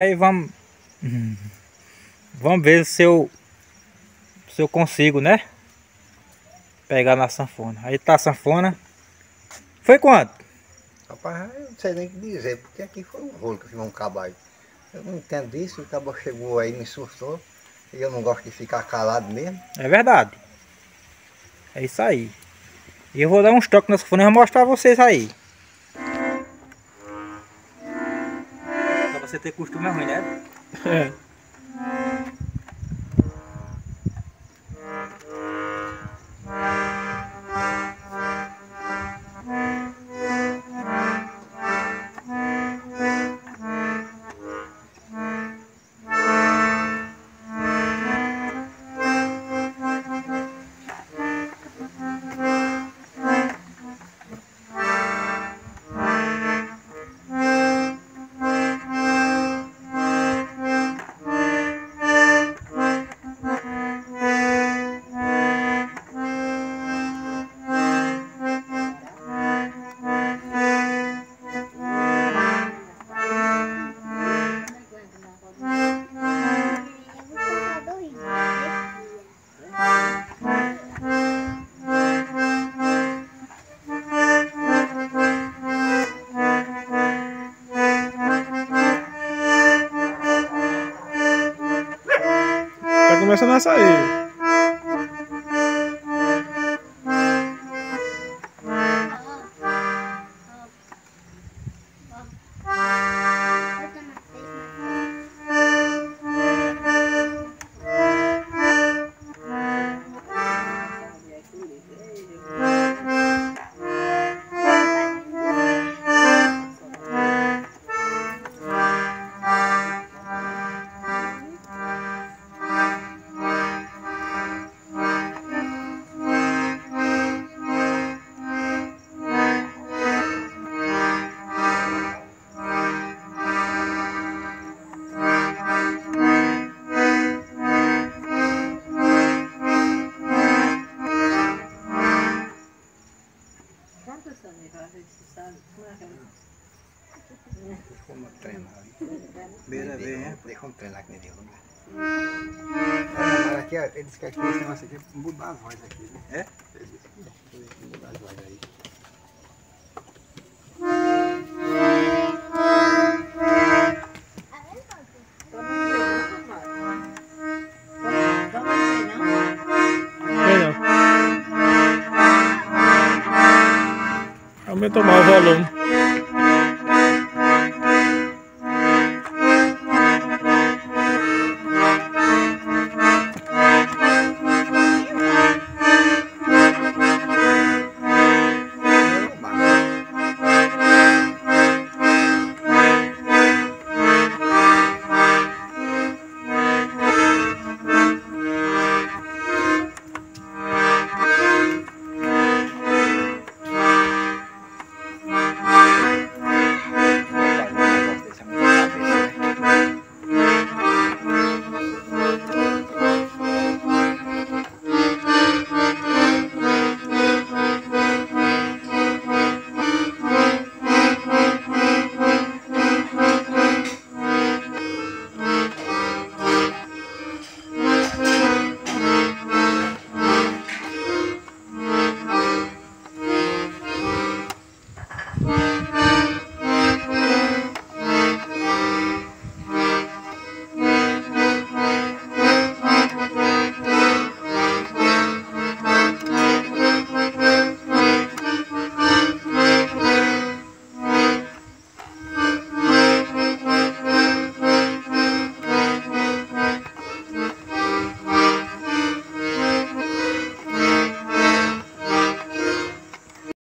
Aí vamos... Vamos ver se eu... Se eu consigo, né? Pegar na sanfona. Aí tá a sanfona. Foi quanto? Rapaz, eu não sei nem o que dizer, porque aqui foi um rolo que fiz um aí. Eu não entendo disso, o cabo chegou aí, me assustou. E eu não gosto de ficar calado mesmo. É verdade. É isso aí. E eu vou dar uns toques na sanfona e vou mostrar pra vocês aí. Você ter costume é ruim, né? É. começando a sair. Como treinar ali. Primeira vez, né? Deixa eu treinar aqui nele. Aqui, ó, ele disse que aqui esse negócio aqui é mudar a voz aqui, né? É? Aumenta mais o volume.